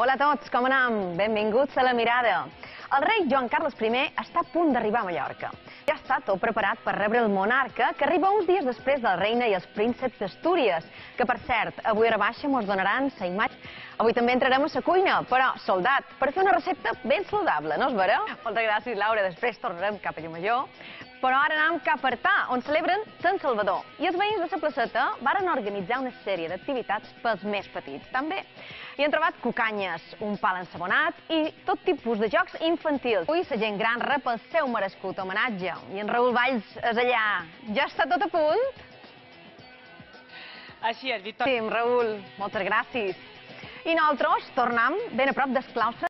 Hola a tots, com anem? Benvinguts a La Mirada. El rei Joan Carles I està a punt d'arribar a Mallorca. Ja està tot preparat per rebre el monarca, que arriba uns dies després de la reina i els prínceps d'Astúries, que, per cert, avui a baixa mos donaran sa imatge. Avui també entrarem a la cuina, però, soldat, per fer una recepta ben saludable, no es veureu? Moltes gràcies, Laura. Després tornarem cap a Llumajor. Però ara anem cap a Artà, on celebren Sant Salvador. I els veïns de la placeta varen organitzar una sèrie d'activitats pels més petits, també. Hi han trobat cucanyes, un pal ensabonat i tot tipus de jocs infantils. Avui la gent gran rep el seu merescut homenatge. I en Raül Valls és allà. Ja està tot a punt? Així és, Victòria. Sí, en Raül, moltes gràcies. I nosaltres tornem ben a prop d'Esclausa